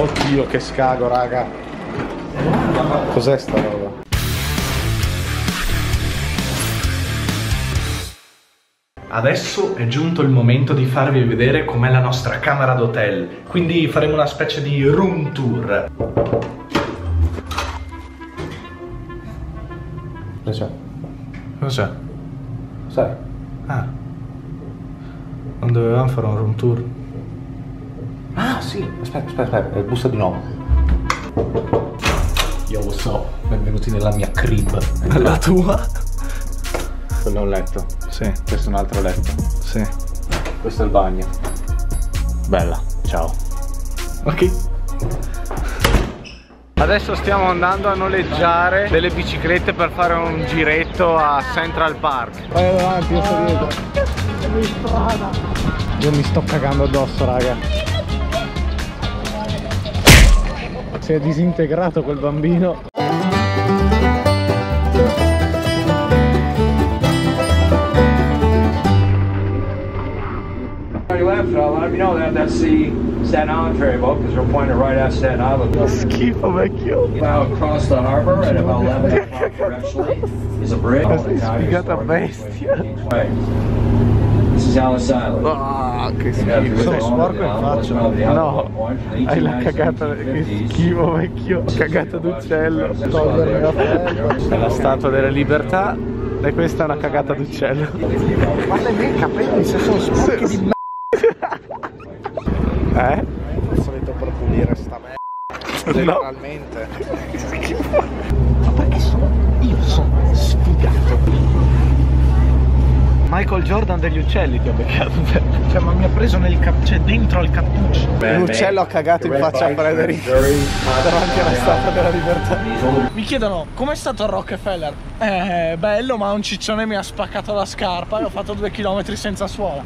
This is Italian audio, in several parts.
Oddio che scago raga Cos'è sta roba? Adesso è giunto il momento di farvi vedere com'è la nostra camera d'hotel Quindi faremo una specie di room tour? Cosa c'è? Sai? Ah Non dovevamo fare un room tour? Ah sì, aspetta, aspetta, aspetta, eh, bussa di nuovo. Io lo so, benvenuti nella mia crib. La tua? Quello è un letto. Sì. Questo è un altro letto. Sì. Questo è il bagno. Bella, ciao. Ok. Adesso stiamo andando a noleggiare delle biciclette per fare un giretto a Central Park. Vai avanti, io sto dietro. Io mi sto cagando addosso, raga. Pointed right at Staten Island. Schifo vecchio. Now across the harbor at about 11 o'clock directionally is a bridge. sei sfigata bestia. This is Alice Island. Ah, che schifo. Sono sporco in faccia. No, hai la cagata, che schifo vecchio. Ho cagato d'uccello. Togliere la felpa. È la statua della libertà e questa è una cagata d'uccello. Guarda i miei capelli se sono sporchi di merda. Eh? Il solito per pulire sta merda. Letteralmente. Ma perché sono... Io sono sfigato. Michael Jordan degli uccelli ti ho beccato Cioè, ma mi ha preso nel cap... cioè dentro al cappuccio. Un uccello ha cagato in faccia a Frederick davanti alla statua della libertà. Mi chiedono com'è stato il Rockefeller? Eh, bello, ma un ciccione mi ha spaccato la scarpa e ho fatto due chilometri senza suola.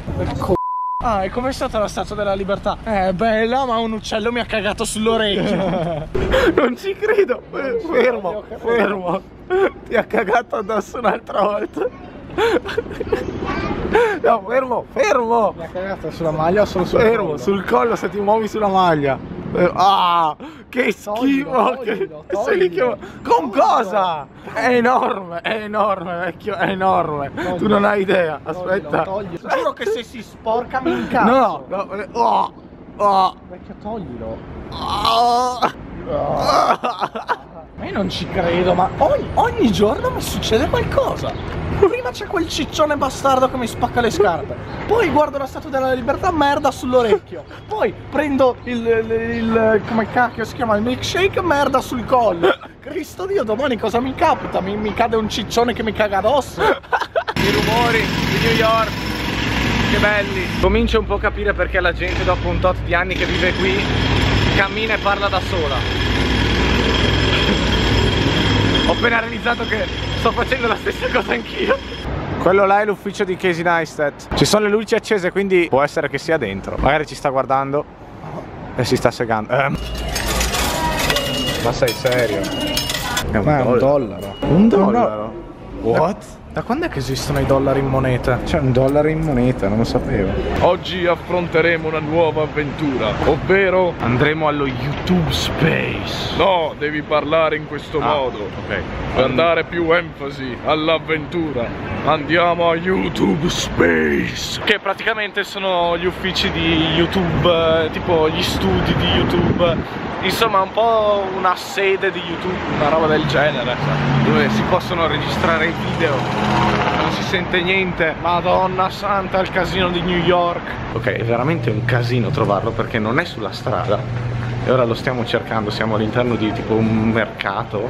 Ah, e com'è stata la statua della libertà? Eh, bella, ma un uccello mi ha cagato sull'orecchio. Non ci credo. Eh, Fermo, fermo. Ti ha cagato addosso un'altra volta. No, fermo, fermo. Mi ha cagato sulla maglia o solo sul Fermo, collo? sul collo se ti muovi sulla maglia. Eh, Ah, che schifo! Toglilo, che- toglilo, toglilo. Con cosa? È enorme, è enorme, vecchio, è enorme. Tu non hai idea. Aspetta. Toglilo. Giuro che se si sporca mi incazzo. No, no, eh, oh, oh, Vecchio, toglilo. oh. Ma io non ci credo, ma ogni, ogni giorno mi succede qualcosa. Prima c'è quel ciccione bastardo che mi spacca le scarpe. Poi guardo la statua della libertà, merda sull'orecchio. Poi prendo il, il, il- come cacchio si chiama? Il milkshake, merda sul collo. Cristo Dio, domani cosa mi capita? Mi, mi cade un ciccione che mi caga addosso. I rumori di New York. Che belli. Comincio un po' a capire perché la gente dopo un tot di anni che vive qui cammina e parla da sola. Ho appena realizzato che sto facendo la stessa cosa anch'io. Quello là è l'ufficio di Casey Neistat. Ci sono le luci accese, quindi può essere che sia dentro. Magari ci sta guardando e si sta segando. Ehm. Ma sei serio? È Ma è un dollaro. Un dollaro? What? Da quando è che esistono i dollari in moneta? C'è un dollaro in moneta, non lo sapevo. Oggi affronteremo una nuova avventura, ovvero Andremo allo YouTube Space. no, devi parlare in questo Ah, modo. Ok. Per dare più enfasi all'avventura, andiamo a YouTube Space. Che praticamente sono gli uffici di YouTube, eh, tipo gli studi di YouTube. Insomma, un po' una sede di YouTube, una roba del genere, dove si possono registrare i video. Non si sente niente. Madonna santa, il casino di New York. Ok, è veramente un casino trovarlo perché non è sulla strada. E ora lo stiamo cercando, siamo all'interno di tipo un mercato.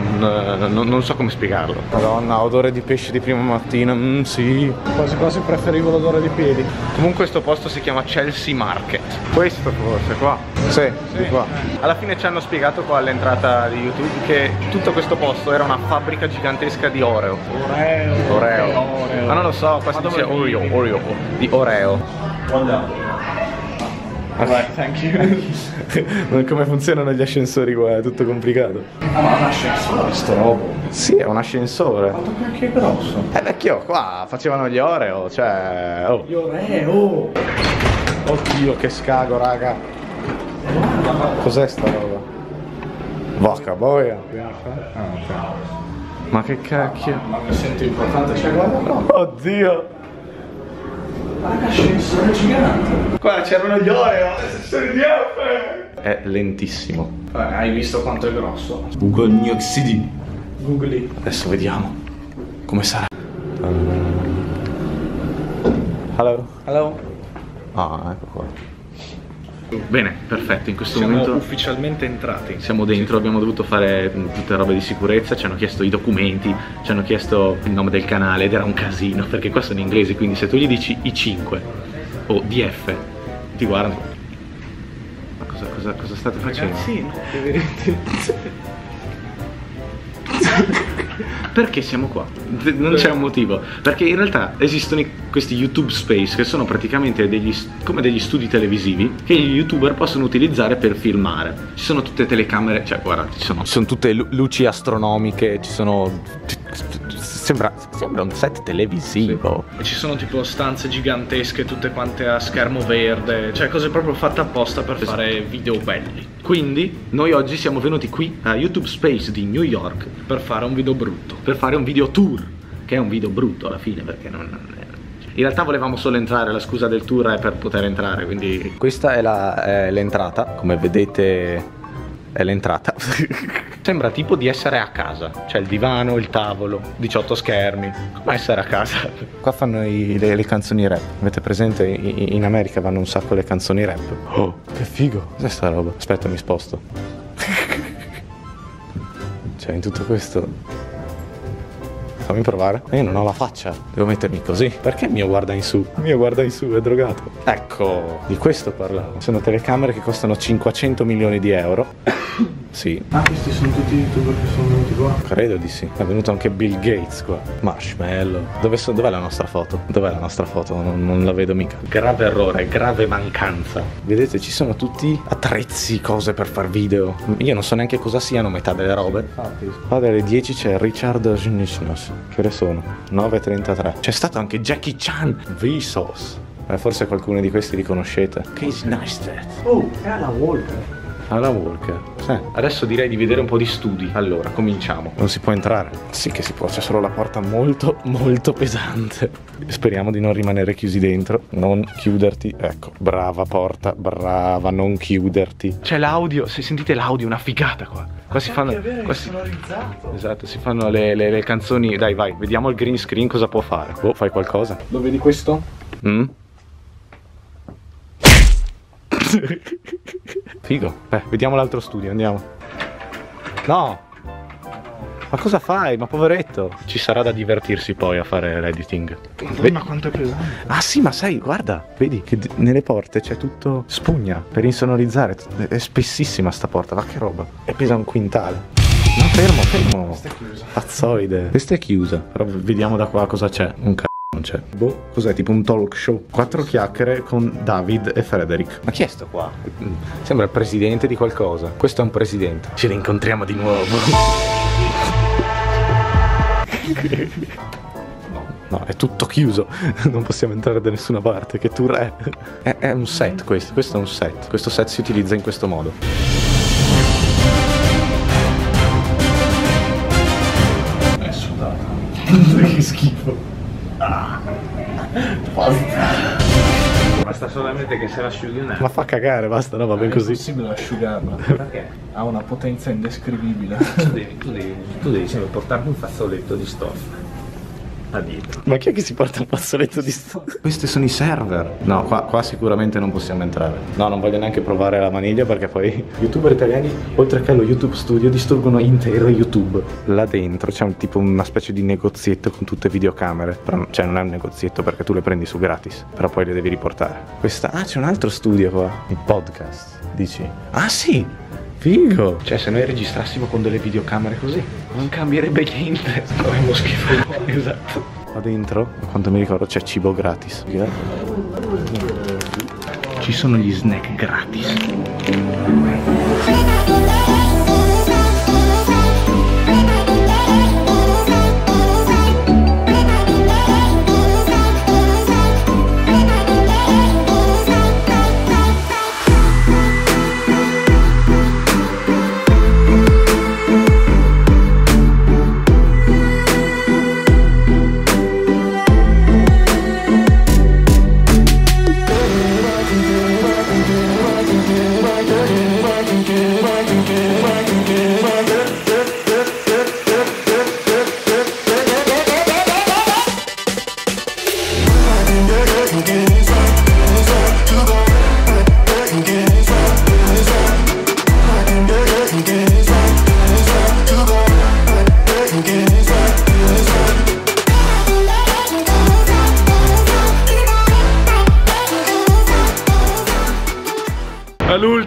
Eh, non, non so come spiegarlo. Madonna, odore di pesce di prima mattina, mm, sì. Quasi quasi preferivo l'odore di piedi. Comunque questo posto si chiama Chelsea Market. Questo forse qua. Sì, di qua. Alla fine ci hanno spiegato qua all'entrata di YouTube che tutto questo posto era una fabbrica gigantesca di Oreo. Oreo. Oreo. Ma non lo so, qua si dice Oreo, Oreo, di Oreo. Alright, thank you. Come funzionano gli ascensori qua? È tutto complicato. Ah, ma un ascensore sto robo. Sì, è un ascensore. Quanto cacchio è grosso? Eh vecchio, qua facevano gli Oreo, cioè... Oh. Gli Oreo. Oddio, che scago, raga. Cos'è sta roba? Vodka boia. Ah, ok. Ma che cacchio? Ma mi sento importante, cioè guarda Oddio! Raga, ascensore gigante. Qua c'erano gli Oreo! È lentissimo. Eh, hai visto quanto è grosso? Google New York City. Google it. Adesso vediamo come sarà. Hello. Hello. Ah, ecco qua. Bene, perfetto, in questo Siamo momento ufficialmente entrati. siamo dentro, abbiamo dovuto fare tutte robe di sicurezza, ci hanno chiesto i documenti, ci hanno chiesto il nome del canale ed era un casino, perché qua sono inglesi, quindi se tu gli dici I5 o DF, ti guardano. Ma cosa, cosa, cosa state facendo? Perché siamo qua? Non c'è un motivo. Perché in realtà esistono questi YouTube Space che sono praticamente degli, come degli studi televisivi che gli youtuber possono utilizzare per filmare. Ci sono tutte telecamere, cioè guarda, ci sono, ci sono tutte lu- luci astronomiche, ci sono... Sembra, sembra un set televisivo. E ci sono tipo stanze gigantesche, tutte quante a schermo verde, cioè cose proprio fatte apposta per fare video belli. Quindi noi oggi siamo venuti qui a YouTube Space di New York Per fare un video brutto. per fare un video tour, che è un video brutto alla fine perché non... In realtà volevamo solo entrare, la scusa del tour è per poter entrare, quindi... Questa è, è l'entrata, come vedete è l'entrata. Sembra tipo di essere a casa, c'è il divano, il tavolo, 18 schermi, come essere a casa. Qua fanno i- le, le canzoni rap, avete presente? I- in America vanno un sacco le canzoni rap. Oh, che figo, cos'è sta roba? Aspetta, mi sposto. Cioè, in tutto questo Fammi provare. Io non ho la faccia. Devo mettermi così. Perché il mio guarda in su? Il mio guarda in su, è drogato. Ecco, di questo parlavo. Sono telecamere che costano 500 milioni di euro. sì, Ah, questi sono tutti i youtuber che sono venuti qua. credo di sì. È venuto anche Bill Gates qua. Marshmallow. Dove so- dov'è la nostra foto? Dov'è la nostra foto? Non, non la vedo mica. Grave errore, grave mancanza. Vedete, ci sono tutti attrezzi, cose per far video. Io non so neanche cosa siano metà delle robe. Qua dalle 10 c'è Richard Znisnos. Che ore sono? 9.33. C'è stato anche Jackie Chan. Vsauce. Eh, forse qualcuno di questi li conoscete. Casey Neistat. Oh, è alla Walker. Alla Walker. Sì. Adesso direi di vedere un po' di studi. Allora, cominciamo. Non si può entrare? Sì che si può, c'è solo la porta molto, molto pesante. Speriamo di non rimanere chiusi dentro. Non chiuderti. Ecco, brava porta, brava, non chiuderti. C'è l'audio, se sentite l'audio, una figata qua. Qua si fanno. Qua si... Esatto, si fanno le, le- le canzoni. Dai, vai, vediamo il green screen cosa può fare. Boh, fai qualcosa? Lo vedi questo? Mm? Figo. Beh, vediamo l'altro studio, andiamo. No! Ma cosa fai? Ma poveretto! Ci sarà da divertirsi poi a fare l'editing. Madonna quanto è pesante. Ah sì, ma sai, guarda, vedi che nelle porte c'è tutto spugna per insonorizzare. È spessissima sta porta, ma che roba. E pesa un quintale. No, fermo, fermo. Questa è chiusa. Pazzoide. Questa è chiusa, però vediamo da qua cosa c'è. Un c***o non c'è. Boh, cos'è? Tipo un talk show. Quattro chiacchiere con David e Frederick. Ma chi è sto qua? Sembra il presidente di qualcosa. Questo è un presidente. Ci rincontriamo di nuovo. No, è tutto chiuso, non possiamo entrare da nessuna parte. Che tour è? È, è un set questo, questo è un set. Questo set si utilizza in questo modo. Che schifo. Basta solamente che se la asciughi un Ma fa cagare, basta, no, va bene È così. impossibile asciugarla. Perché? Ha una potenza indescrivibile. Tu devi, tu devi, tu devi sempre portarmi un fazzoletto di stoffa dietro. Ma chi è che si porta un fazzoletto di sto? Questi sono i server. No, qua, qua sicuramente non possiamo entrare. No, non voglio neanche provare la maniglia perché poi youtuber italiani, oltre che allo YouTube Studio, distruggono intero YouTube. Là dentro c'è un tipo una specie di negozietto con tutte videocamere. Però, cioè, non è un negozietto perché tu le prendi su gratis. Però poi le devi riportare. Questa. Ah, c'è un altro studio qua. Il podcast. Dici? Ah, sì! Figo! Cioè, se noi registrassimo con delle videocamere così, non cambierebbe niente. Faremmo schifo. esatto. Qua dentro, a quanto mi ricordo, c'è cibo gratis. Ci sono gli snack gratis.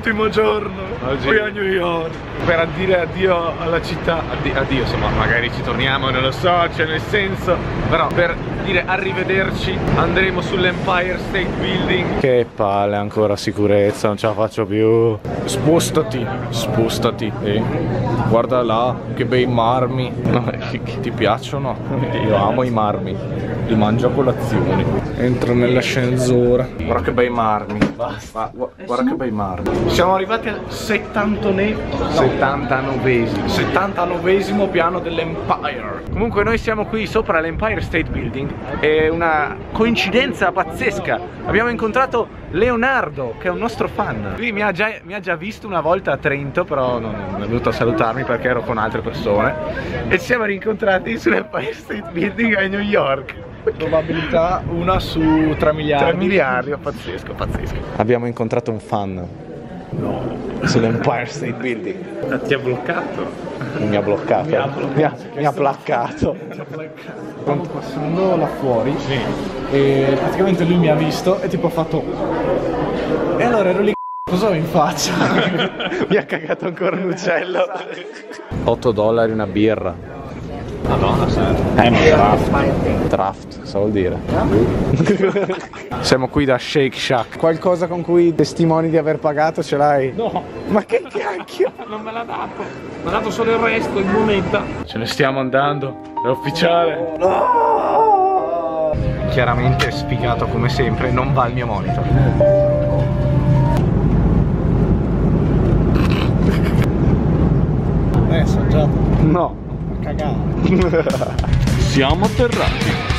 ultimo giorno. Oggi- qui a New York per dire addio alla città addio, addio insomma magari ci torniamo non lo so cioè nel senso però per dire arrivederci andremo sull'Empire State Building Che palle ancora sicurezza, non ce la faccio più. spostati spostati e guarda là che bei marmi No, ti piacciono? io amo i marmi, li mangio a colazione. Entro nell'ascensore. Guarda che bei marmi. Basta. Guarda che bei marmi. Siamo arrivati al 79 79esimo 79esimo piano dell'Empire. Comunque noi siamo qui sopra l'Empire State Building. È una coincidenza pazzesca. Abbiamo incontrato Leonardo, che è un nostro fan. Lui mi ha già, mi ha già visto una volta a Trento, però non non è venuto a salutarmi perché ero con altre persone. E ci siamo rincontrati sull'Empire State Building a New York. Probabilità una su 3 miliardi. 3 miliardi, pazzesco, pazzesco. Abbiamo incontrato un fan. Sull'Empire State Building. Ti ha bloccato? Non mi ha bloccato. Mi ha, mi ha placcato. Stavo passando là fuori e praticamente lui mi ha visto e tipo ha fatto... E allora ero lì cosa ho in faccia? mi ha cagato ancora un uccello. 8 dollari una birra. Madonna santa. Eh, ma draft. Draft, cosa vuol dire? Siamo qui da Shake Shack. Qualcosa con cui testimoni di aver pagato ce l'hai? No, Ma che cacchio? non me l'ha dato. Mi ha dato solo il resto in moneta. Ce ne stiamo andando. È ufficiale. Chiaramente sfigato come sempre, non va il mio monitor. Eh, assaggiato. No. Cagare. Siamo atterrati.